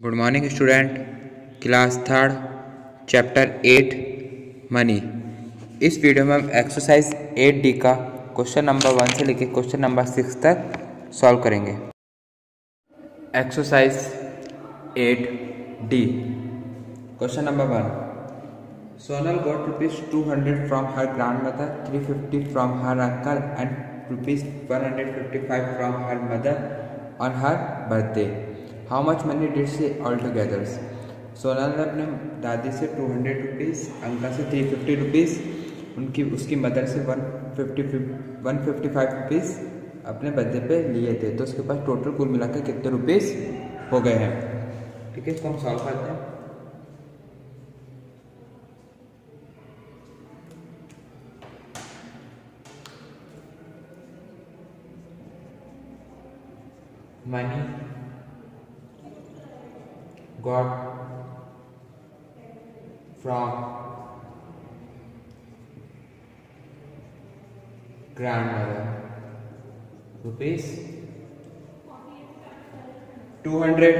Good morning, student. Class third, chapter eight, money. इस video में हम एक्सरसाइज एट डी का क्वेश्चन नंबर वन से लेकर क्वेश्चन नंबर सिक्स तक सॉल्व करेंगे। Exercise eight D. Question number one. Sonal got rupees two hundred from her grandmother, three fifty from her uncle, and rupees one hundred fifty five from her mother on her birthday how much money did she all together Sonal ने अपने दादी से two hundred rupees uncle से three fifty rupees उनकी, उसकी mother से one fifty one fifty five rupees अपने birthday पे लिए थे। तो उसके पास टोटल कुल मिलाकर कितने रुपीज़ हो गए हैं? ठीक है, इसको हम सॉल्व करते हैं। Money got from grandmother rupees 200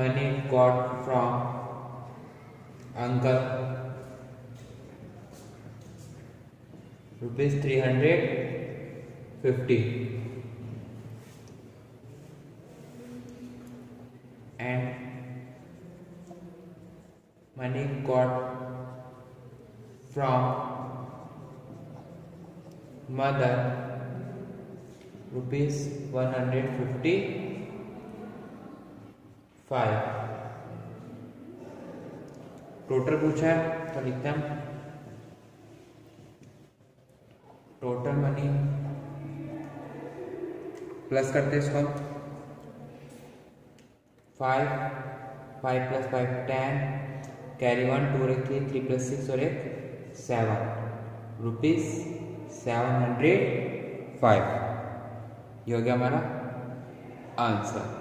money got from uncle rupees 350 money got from mother rupees 155 total पूछा है तो लिखते हैं टोटल मनी प्लस करते हैं इसको five five plus five ten carry one two रखिए थ्री थ्री प्लस सिक्स और एक seven rupees seven hundred five ये हो गया हमारा answer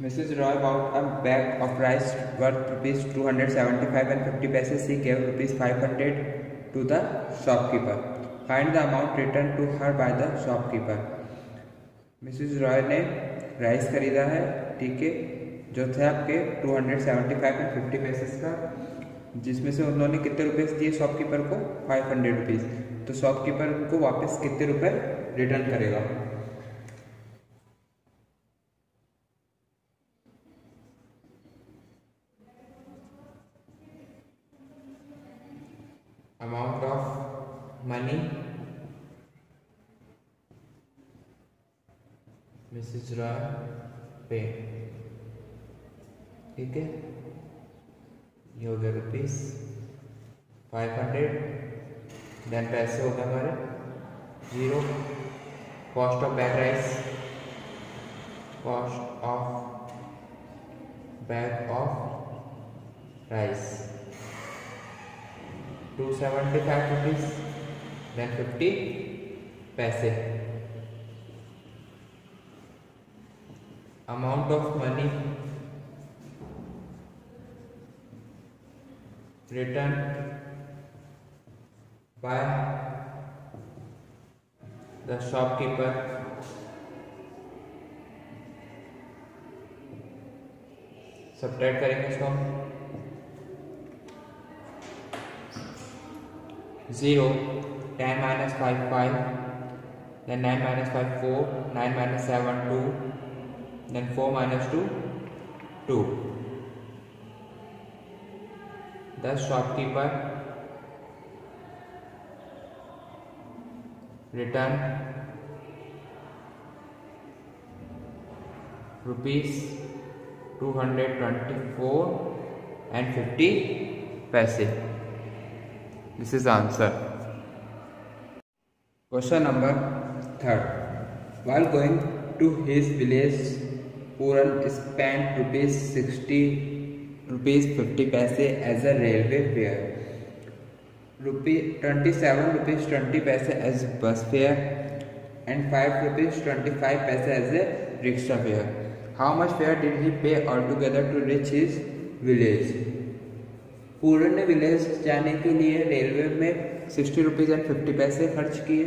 Mrs Roy about a bag of rice worth rupees two hundred seventy five and fifty paise she gave rupees five hundred to the shopkeeper find the amount return to her by the shopkeeper Mrs Roy ने rice खरीदा है, ठीक है, जो थे आपके two hundred seventy five and fifty paises का, जिसमें से उन्होंने कितने रुपए दिए शॉपकीपर को? फाइव हंड्रेड रुपीज़ तो शॉपकीपर उनको वापस कितने रुपए रिटर्न करेगा? Amount of money Mrs Roy पे ठीक है? ये हो गया rupees five hundred then paise हो गए हमारे zero cost of bag rice cost of bag of rice two seventy five rupees then fifty paise. Amount of money returned by the shopkeeper. Subtract करेंगे इसको zero ten minus five five then nine minus five four nine minus seven two then 4 minus 2 2 the shopkeeper return rupees 224 and 50 paise. This is answer. Question number third. While going to his village Puran spent rupees sixty rupees fifty paise as a railway fare rupee twenty seven rupees twenty paise as bus fare and five rupees twenty five paise as a rickshaw fare how much fare did he pay all together to reach his village Puran village जाने के लिए railway में sixty rupees and fifty paise खर्च किए.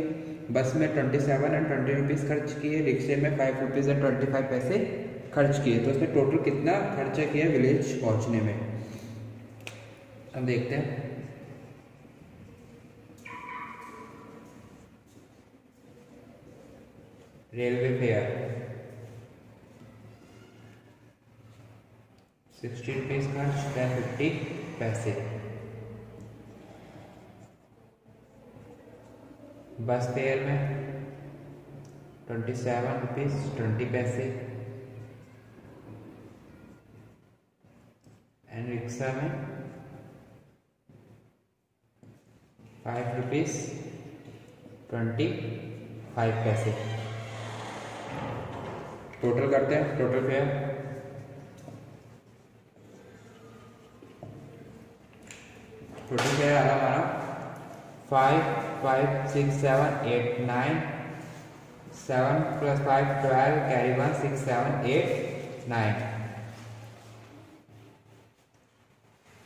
Bus में twenty seven and twenty rupees खर्च किए. रिक्शे में five rupees and twenty five paise खर्च किए तो उसने टोटल कितना खर्चा किया विलेज पहुँचने में? अब देखते हैं। रेलवे फेयर सिक्सटी रुपीज़ खर्च ten fifty paise. Bus fare में twenty seven rupees twenty paise. And rickshaw में five rupees twenty five paise total करते हैं टोटल फेयर टोटल फेयर आ रहा हमारा five five six seven eight nine seven plus five twelve carry one six seven eight nine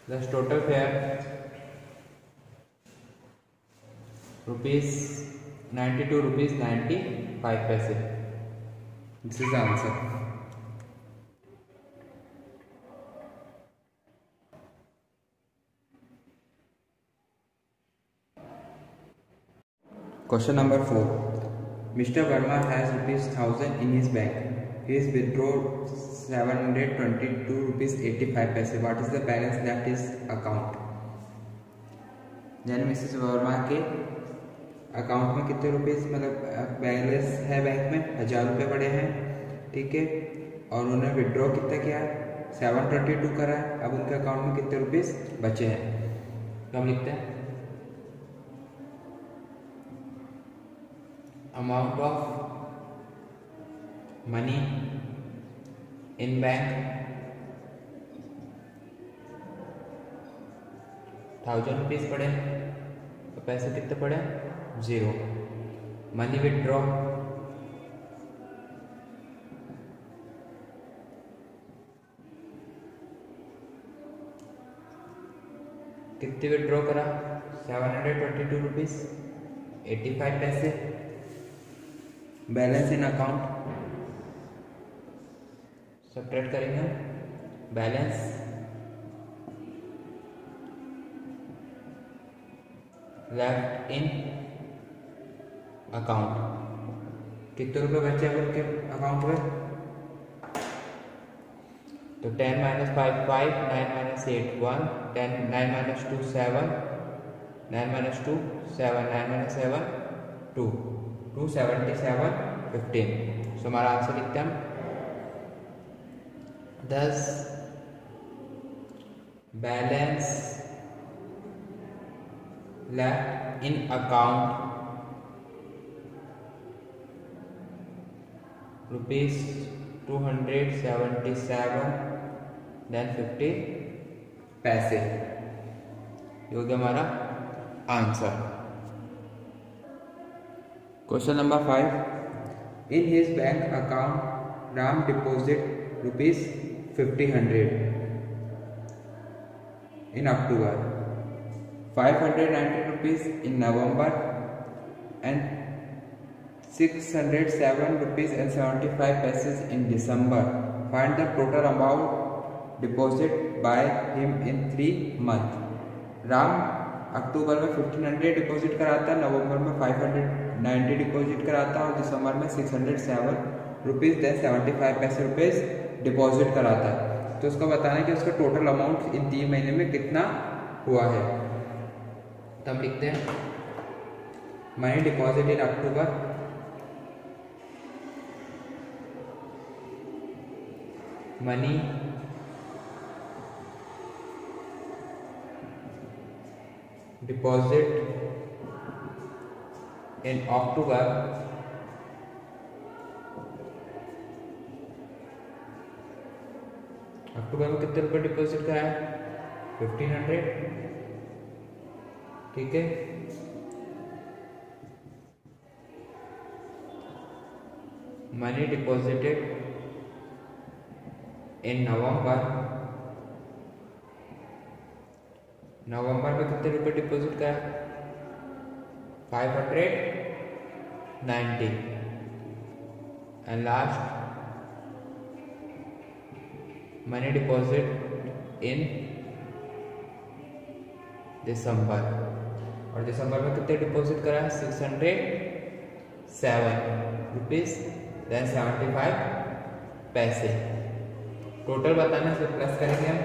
plus total fare rupees ninety two rupees ninety five paise this is answer question number four Mister Verma has rupees thousand in his bank He has withdrawn 722 rupees 85 paise. What is the balance left his account? यानी Mrs Verma के account में कितने rupees मतलब balance है bank में? हज़ार रुपये पड़े हैं, ठीक है? और उन्होंने विड्रॉ कितना किया? सेवन ट्वेंटी टू करा है। अब उनके अकाउंट में कितने रुपीस बचे हैं? तो हम लिखते हैं। Amount of money in bank thousand rupees पड़े तो पैसे कितने पड़े? ज़ीरो मनी विदड्रॉ कितने विदड्रॉ करा? Seven hundred twenty two rupees eighty five paise. Balance in account subtract करेंगे बैलेंस लेफ़्ट इन अकाउंट कितने रुपए बचे हैं उनके अकाउंट में? तो ten minus five five nine minus eight one ten nine minus two seven nine minus two seven nine minus seven two two seventy seven fifteen so हमारा answer लिखते हैं दस balance left in account rupees 277 then 50 पैसे ये हो गया हमारा answer question number five in his bank account Ram deposit rupees fifty hundred in October five hundred ninety rupees in November and six hundred seven rupees and seventy five paises in December find the total amount deposit by him in three month Ram अक्टूबर में fifteen hundred deposit कराता है नवंबर में five hundred ninety deposit कराता है और दिसंबर में six hundred seven rupees then seventy five paise rupees deposit कराता है। तो उसको बताना है कि उसका टोटल अमाउंट इन तीन महीने में कितना हुआ है। तो हम लिखते हैं। Money deposit in October money deposit in October अक्टूबर में कितने रुपए डिपॉजिट कराया फिफ्टीन हंड्रेड ठीक है। मनी डिपॉजिटेड इन नवंबर नवंबर में कितने रुपए डिपॉजिट करा five hundred ninety and last money deposit in December और दिसंबर में कितने डिपॉजिट करा है? Six hundred seven rupees then seventy five paise. Total बताना फिर प्लस करेंगे हम.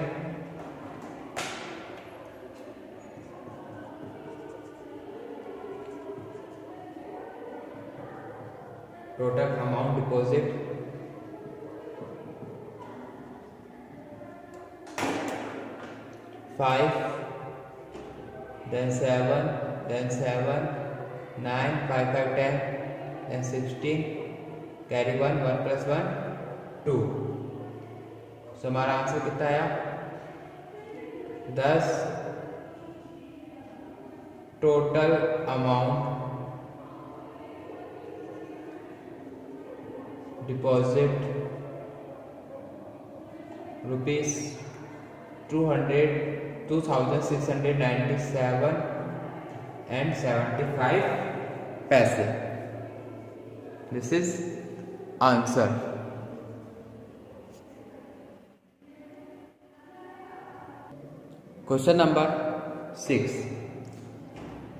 Total amount deposit five then seven then seven nine five five ten then sixteen carry one one plus one two so हमारा answer कितना आया? दस total amount deposit rupees two hundred 2697 and 75 paise. This is answer. Question number 6.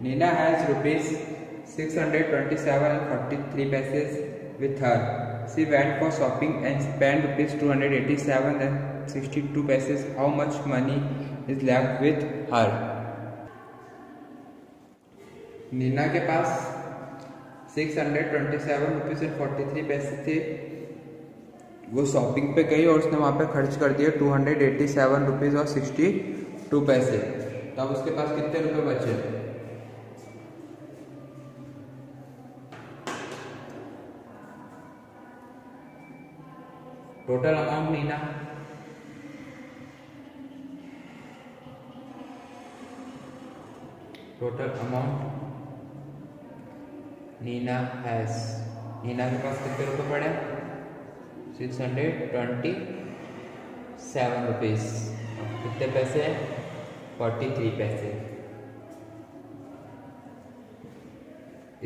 Nina has rupees 627 and 43 paise with her. She went for shopping and spent rupees 287 and 62 paise. How much money is left with her Neena के पास six hundred twenty seven rupees and forty three paise थे वो shopping पे गई और उसने वहाँ पे खर्च कर दिए two hundred eighty seven rupees और सिक्सटी टू पैसे तो अब उसके पास कितने रुपए बचे? Total amount Neena total amount Neena has Neena के पास कितने रुपए पड़े? Six hundred twenty seven rupees कितने पैसे हैं? फोर्टी थ्री पैसे.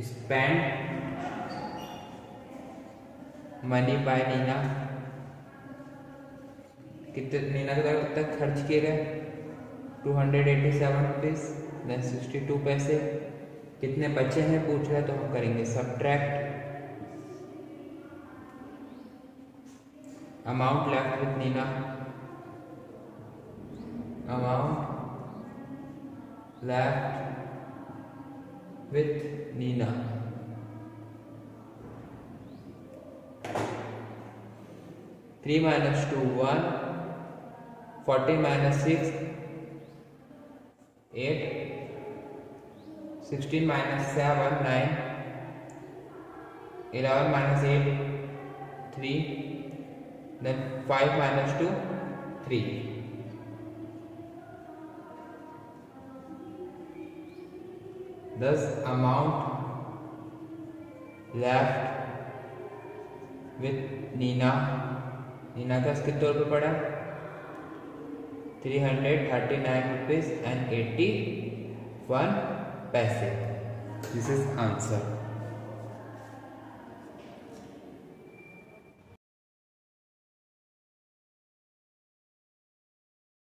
स्पेंड मनी बाय नीना कितने नीना के द्वारा कितना खर्च किए गए? Two hundred eighty seven rupees sixty two पैसे, कितने बचे हैं पूछ रहे तो हम करेंगे subtract amount left with Neena amount left with Neena three minus two one forty minus six eight sixteen minus seven nine eleven minus eight three then five minus two three दस amount left with Neena Neena का कितने रुपये पड़ा? Three hundred thirty nine rupees and eighty one पैसे this is answer